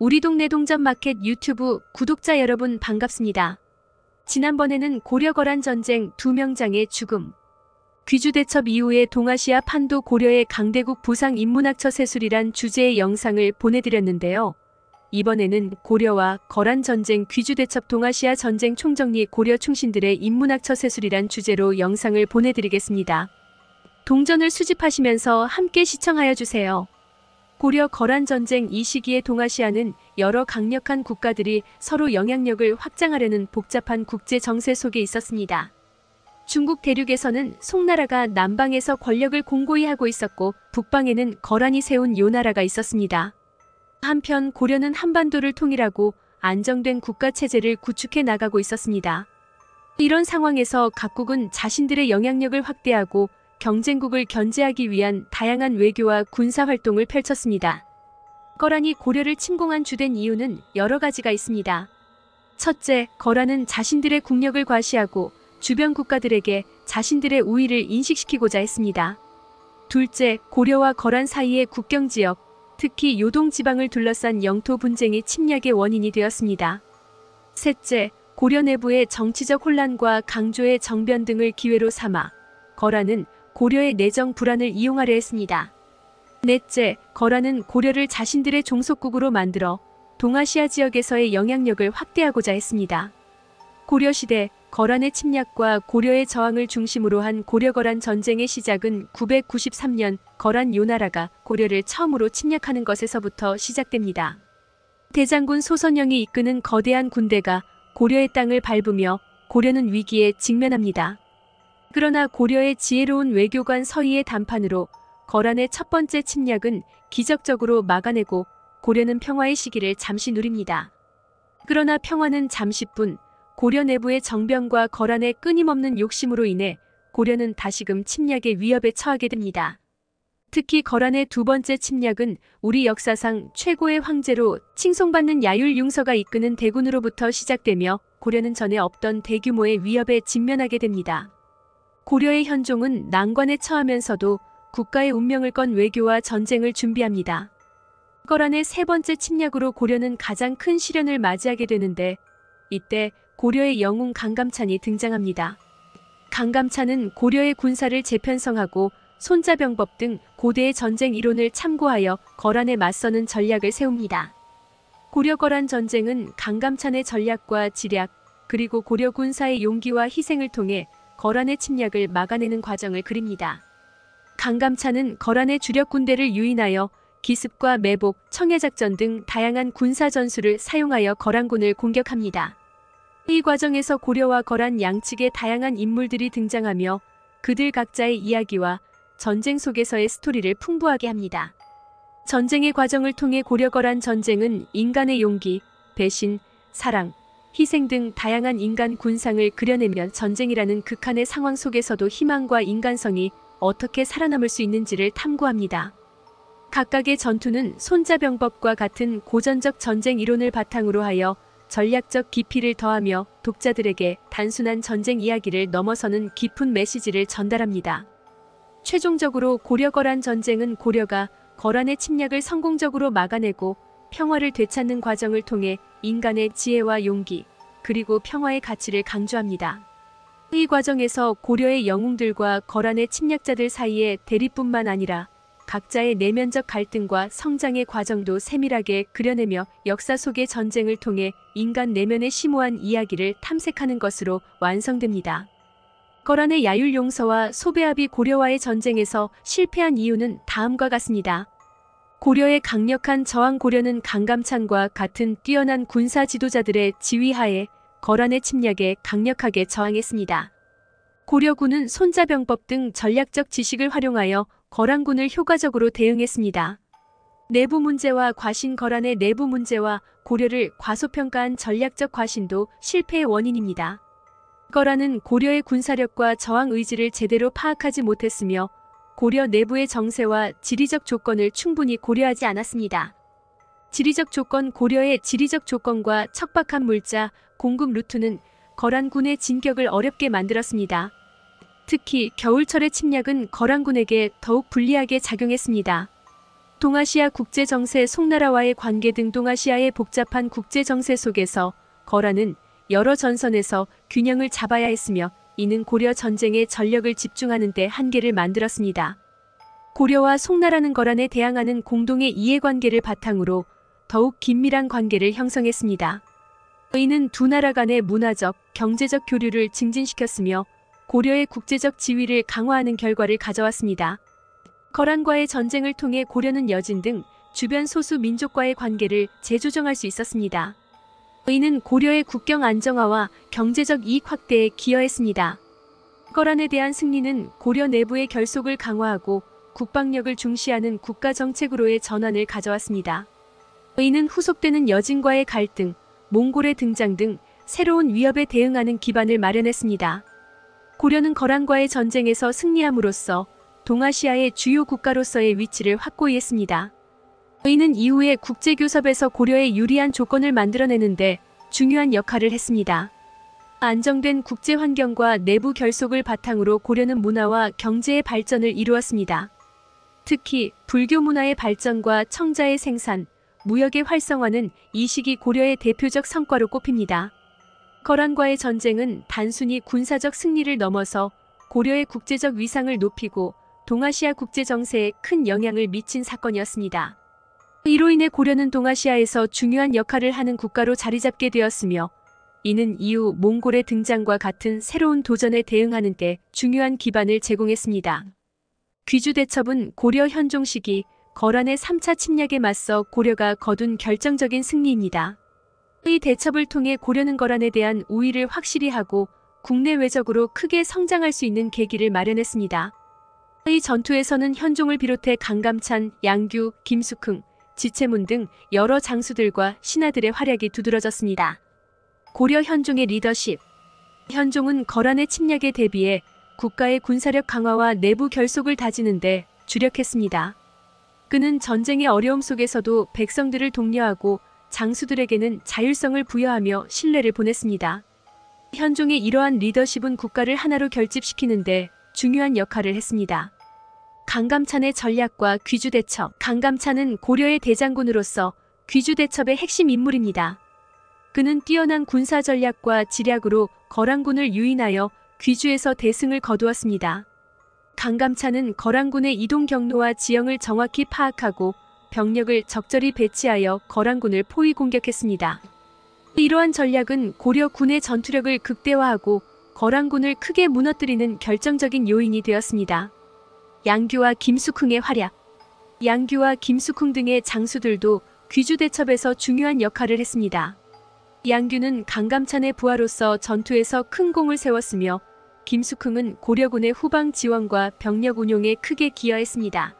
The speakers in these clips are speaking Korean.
우리 동네 동전 마켓 유튜브 구독자 여러분 반갑습니다. 지난번에는 고려거란 전쟁 두 명장의 죽음, 귀주대첩 이후에 동아시아 판도 고려의 강대국 부상 인문학처 세술이란 주제의 영상을 보내드렸는데요. 이번에는 고려와 거란 전쟁 귀주대첩 동아시아 전쟁 총정리 고려 충신들의 인문학처 세술이란 주제로 영상을 보내드리겠습니다. 동전을 수집하시면서 함께 시청하여 주세요. 고려 거란 전쟁 이 시기에 동아시아는 여러 강력한 국가들이 서로 영향력을 확장하려는 복잡한 국제 정세 속에 있었습니다. 중국 대륙에서는 송나라가 남방에서 권력을 공고히 하고 있었고 북방에는 거란이 세운 요나라가 있었습니다. 한편 고려는 한반도를 통일하고 안정된 국가 체제를 구축해 나가고 있었습니다. 이런 상황에서 각국은 자신들의 영향력을 확대하고 경쟁국을 견제하기 위한 다양한 외교와 군사 활동을 펼쳤습니다. 거란이 고려를 침공한 주된 이유는 여러 가지가 있습니다. 첫째, 거란은 자신들의 국력을 과시하고 주변 국가들에게 자신들의 우위를 인식시키고자 했습니다. 둘째, 고려와 거란 사이의 국경 지역, 특히 요동 지방을 둘러싼 영토 분쟁이 침략의 원인이 되었습니다. 셋째, 고려 내부의 정치적 혼란과 강조의 정변 등을 기회로 삼아 거란은 고려의 내정 불안을 이용하려 했습니다. 넷째, 거란은 고려를 자신들의 종속국으로 만들어 동아시아 지역에서의 영향력을 확대하고자 했습니다. 고려시대 거란의 침략과 고려의 저항을 중심으로 한 고려거란 전쟁의 시작은 993년 거란 요나라가 고려를 처음으로 침략하는 것에서부터 시작됩니다. 대장군 소선영이 이끄는 거대한 군대가 고려의 땅을 밟으며 고려는 위기에 직면합니다. 그러나 고려의 지혜로운 외교관 서희의 담판으로 거란의 첫 번째 침략은 기적적으로 막아내고 고려는 평화의 시기를 잠시 누립니다. 그러나 평화는 잠시뿐 고려 내부의 정병과 거란의 끊임없는 욕심으로 인해 고려는 다시금 침략의 위협에 처하게 됩니다. 특히 거란의 두 번째 침략은 우리 역사상 최고의 황제로 칭송받는 야율융서가 이끄는 대군으로부터 시작되며 고려는 전에 없던 대규모의 위협에 직면하게 됩니다. 고려의 현종은 난관에 처하면서도 국가의 운명을 건 외교와 전쟁을 준비합니다. 거란의 세 번째 침략으로 고려는 가장 큰 시련을 맞이하게 되는데 이때 고려의 영웅 강감찬이 등장합니다. 강감찬은 고려의 군사를 재편성하고 손자병법 등 고대의 전쟁 이론을 참고하여 거란에 맞서는 전략을 세웁니다. 고려-거란 전쟁은 강감찬의 전략과 지략 그리고 고려 군사의 용기와 희생을 통해 거란의 침략을 막아내는 과정을 그립니다. 강감찬은 거란의 주력 군대를 유인하여 기습과 매복, 청해작전 등 다양한 군사 전술을 사용하여 거란군을 공격합니다. 이 과정에서 고려와 거란 양측의 다양한 인물들이 등장하며 그들 각자의 이야기와 전쟁 속에서의 스토리를 풍부하게 합니다. 전쟁의 과정을 통해 고려거란 전쟁은 인간의 용기, 배신, 사랑, 희생 등 다양한 인간 군상을 그려내며 전쟁이라는 극한의 상황 속에서도 희망과 인간성이 어떻게 살아남을 수 있는지를 탐구합니다. 각각의 전투는 손자병법과 같은 고전적 전쟁 이론을 바탕으로 하여 전략적 깊이를 더하며 독자들에게 단순한 전쟁 이야기를 넘어서는 깊은 메시지를 전달합니다. 최종적으로 고려-거란 전쟁은 고려가 거란의 침략을 성공적으로 막아내고 평화를 되찾는 과정을 통해 인간의 지혜와 용기, 그리고 평화의 가치를 강조합니다. 이 과정에서 고려의 영웅들과 거란의 침략자들 사이의 대립뿐만 아니라 각자의 내면적 갈등과 성장의 과정도 세밀하게 그려내며 역사 속의 전쟁을 통해 인간 내면의 심오한 이야기를 탐색하는 것으로 완성됩니다. 거란의 야율용서와 소배합이 고려와의 전쟁에서 실패한 이유는 다음과 같습니다. 고려의 강력한 저항 고려는 강감찬과 같은 뛰어난 군사 지도자들의 지휘하에 거란의 침략에 강력하게 저항했습니다. 고려군은 손자병법 등 전략적 지식을 활용하여 거란군을 효과적으로 대응했습니다. 내부 문제와 과신 거란의 내부 문제와 고려를 과소평가한 전략적 과신도 실패의 원인입니다. 거란은 고려의 군사력과 저항 의지를 제대로 파악하지 못했으며 고려 내부의 정세와 지리적 조건을 충분히 고려하지 않았습니다. 지리적 조건 고려의 지리적 조건과 척박한 물자, 공급 루트는 거란군의 진격을 어렵게 만들었습니다. 특히 겨울철의 침략은 거란군에게 더욱 불리하게 작용했습니다. 동아시아 국제 정세 송나라와의 관계 등 동아시아의 복잡한 국제 정세 속에서 거란은 여러 전선에서 균형을 잡아야 했으며 이는 고려 전쟁에 전력을 집중하는 데 한계를 만들었습니다. 고려와 송나라는 거란에 대항하는 공동의 이해관계를 바탕으로 더욱 긴밀한 관계를 형성했습니다. 이는 두 나라 간의 문화적, 경제적 교류를 증진시켰으며 고려의 국제적 지위를 강화하는 결과를 가져왔습니다. 거란과의 전쟁을 통해 고려는 여진 등 주변 소수 민족과의 관계를 재조정할 수 있었습니다. 이는 고려의 국경 안정화와 경제적 이익 확대에 기여했습니다. 거란에 대한 승리는 고려 내부의 결속을 강화하고 국방력을 중시하는 국가 정책으로의 전환을 가져왔습니다. 이는 후속되는 여진과의 갈등, 몽골의 등장 등 새로운 위협에 대응하는 기반을 마련했습니다. 고려는 거란과의 전쟁에서 승리함으로써 동아시아의 주요 국가로서의 위치를 확고히 했습니다. 이는 이후에 국제교섭에서 고려에 유리한 조건을 만들어내는데 중요한 역할을 했습니다. 안정된 국제 환경과 내부 결속을 바탕으로 고려는 문화와 경제의 발전을 이루었습니다. 특히 불교 문화의 발전과 청자의 생산, 무역의 활성화는 이 시기 고려의 대표적 성과로 꼽힙니다. 거란과의 전쟁은 단순히 군사적 승리를 넘어서 고려의 국제적 위상을 높이고 동아시아 국제 정세에 큰 영향을 미친 사건이었습니다. 이로 인해 고려는 동아시아에서 중요한 역할을 하는 국가로 자리 잡게 되었으며 이는 이후 몽골의 등장과 같은 새로운 도전에 대응하는 데 중요한 기반을 제공했습니다. 귀주 대첩은 고려 현종 시기 거란의 3차 침략에 맞서 고려가 거둔 결정적인 승리입니다. 이 대첩을 통해 고려는 거란에 대한 우위를 확실히 하고 국내외적으로 크게 성장할 수 있는 계기를 마련했습니다. 이 전투에서는 현종을 비롯해 강감찬, 양규, 김숙흥, 지체문 등 여러 장수들과 신하들의 활약이 두드러졌습니다. 고려 현종의 리더십 현종은 거란의 침략에 대비해 국가의 군사력 강화와 내부 결속을 다지는데 주력했습니다. 그는 전쟁의 어려움 속에서도 백성들을 독려하고 장수들에게는 자율성을 부여하며 신뢰를 보냈습니다. 현종의 이러한 리더십은 국가를 하나로 결집시키는데 중요한 역할을 했습니다. 강감찬의 전략과 귀주대첩 강감찬은 고려의 대장군으로서 귀주대첩의 핵심 인물입니다. 그는 뛰어난 군사 전략과 지략으로 거란군을 유인하여 귀주에서 대승을 거두었습니다. 강감찬은 거란군의 이동 경로와 지형을 정확히 파악하고 병력을 적절히 배치하여 거란군을 포위 공격했습니다. 이러한 전략은 고려 군의 전투력을 극대화하고 거란군을 크게 무너뜨리는 결정적인 요인이 되었습니다. 양규와 김숙흥의 활약 양규와 김숙흥 등의 장수들도 귀주대첩에서 중요한 역할을 했습니다. 양규는 강감찬의 부하로서 전투에서 큰 공을 세웠으며 김숙흥은 고려군의 후방 지원과 병력 운용에 크게 기여했습니다.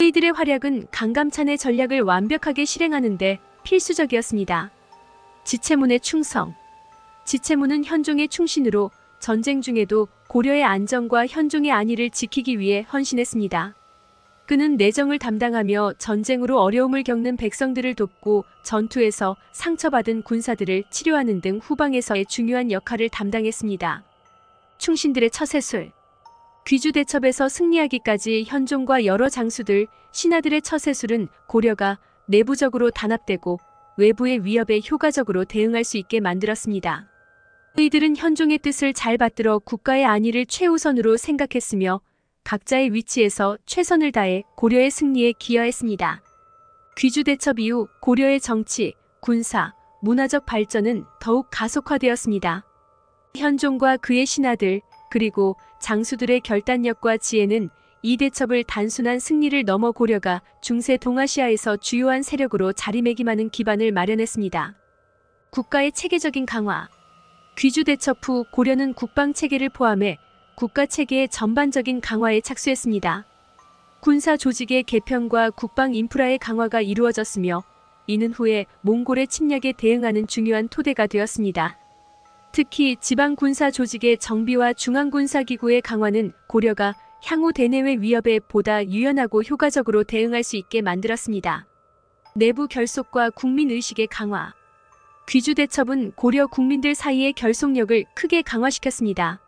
이들의 활약은 강감찬의 전략을 완벽하게 실행하는데 필수적이었습니다. 지체문의 충성 지체문은 현종의 충신으로 전쟁 중에도 고려의 안정과 현종의 안위를 지키기 위해 헌신했습니다. 그는 내정을 담당하며 전쟁으로 어려움을 겪는 백성들을 돕고 전투에서 상처받은 군사들을 치료하는 등 후방에서의 중요한 역할을 담당했습니다. 충신들의 처세술 귀주 대첩에서 승리하기까지 현종과 여러 장수들, 신하들의 처세술은 고려가 내부적으로 단합되고 외부의 위협에 효과적으로 대응할 수 있게 만들었습니다. 이들은 현종의 뜻을 잘 받들어 국가의 안위를 최우선으로 생각했으며 각자의 위치에서 최선을 다해 고려의 승리에 기여했습니다. 귀주 대첩 이후 고려의 정치, 군사, 문화적 발전은 더욱 가속화되었습니다. 현종과 그의 신하들, 그리고 장수들의 결단력과 지혜는 이 대첩을 단순한 승리를 넘어 고려가 중세 동아시아에서 주요한 세력으로 자리매김하는 기반을 마련했습니다. 국가의 체계적인 강화 귀주 대첩 후 고려는 국방 체계를 포함해 국가 체계의 전반적인 강화에 착수했습니다. 군사 조직의 개편과 국방 인프라의 강화가 이루어졌으며 이는 후에 몽골의 침략에 대응하는 중요한 토대가 되었습니다. 특히 지방 군사 조직의 정비와 중앙 군사 기구의 강화는 고려가 향후 대내외 위협에 보다 유연하고 효과적으로 대응할 수 있게 만들었습니다. 내부 결속과 국민 의식의 강화 귀주 대첩은 고려 국민들 사이의 결속력을 크게 강화시켰습니다.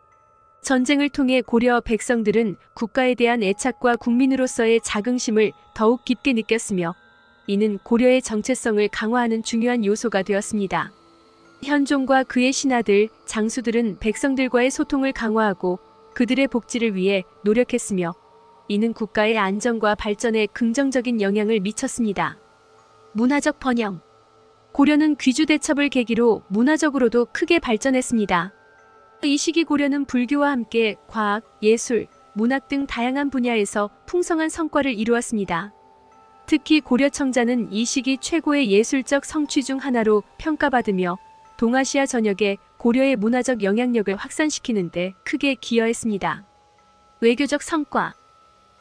전쟁을 통해 고려 백성들은 국가에 대한 애착과 국민으로서의 자긍심을 더욱 깊게 느꼈으며 이는 고려의 정체성을 강화하는 중요한 요소가 되었습니다. 현종과 그의 신하들, 장수들은 백성들과의 소통을 강화하고 그들의 복지를 위해 노력했으며 이는 국가의 안정과 발전에 긍정적인 영향을 미쳤습니다. 문화적 번영 고려는 귀주 대첩을 계기로 문화적으로도 크게 발전했습니다. 이 시기 고려는 불교와 함께 과학, 예술, 문학 등 다양한 분야에서 풍성한 성과를 이루었습니다. 특히 고려 청자는 이 시기 최고의 예술적 성취 중 하나로 평가받으며 동아시아 전역에 고려의 문화적 영향력을 확산시키는 데 크게 기여했습니다. 외교적 성과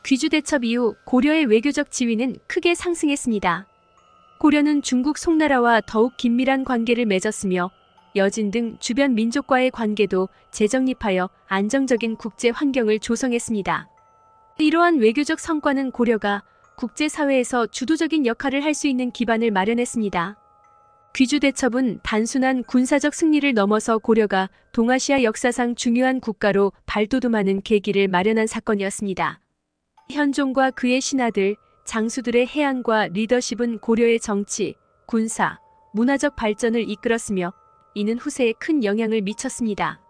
귀주 대첩 이후 고려의 외교적 지위는 크게 상승했습니다. 고려는 중국 송나라와 더욱 긴밀한 관계를 맺었으며 여진 등 주변 민족과의 관계도 재정립하여 안정적인 국제 환경을 조성했습니다. 이러한 외교적 성과는 고려가 국제사회에서 주도적인 역할을 할 수 있는 기반을 마련했습니다. 귀주 대첩은 단순한 군사적 승리를 넘어서 고려가 동아시아 역사상 중요한 국가로 발돋움하는 계기를 마련한 사건이었습니다. 현종과 그의 신하들, 장수들의 해안과 리더십은 고려의 정치, 군사, 문화적 발전을 이끌었으며 이는 후세에 큰 영향을 미쳤습니다.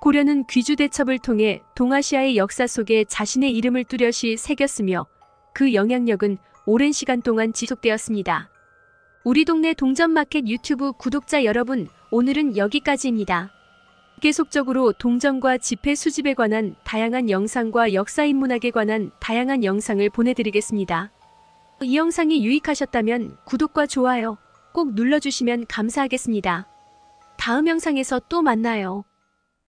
고려는 귀주 대첩을 통해 동아시아의 역사 속에 자신의 이름을 뚜렷이 새겼으며 그 영향력은 오랜 시간 동안 지속되었습니다. 우리 동네 동전마켓 유튜브 구독자 여러분, 오늘은 여기까지입니다. 계속적으로 동전과 지폐 수집에 관한 다양한 영상과 역사인문학에 관한 다양한 영상을 보내드리겠습니다. 이 영상이 유익하셨다면 구독과 좋아요 꼭 눌러주시면 감사하겠습니다. 다음 영상에서 또 만나요.